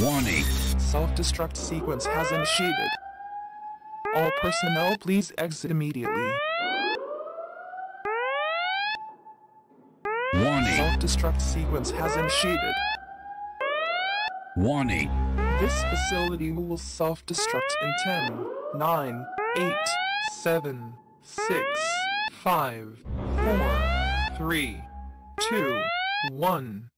Warning. Self-destruct sequence has initiated. All personnel please exit immediately. Warning. Self-destruct sequence has initiated. Warning. This facility will self-destruct in 10, 9, 8, 7, 6, 5, 4, 3, 2, 1.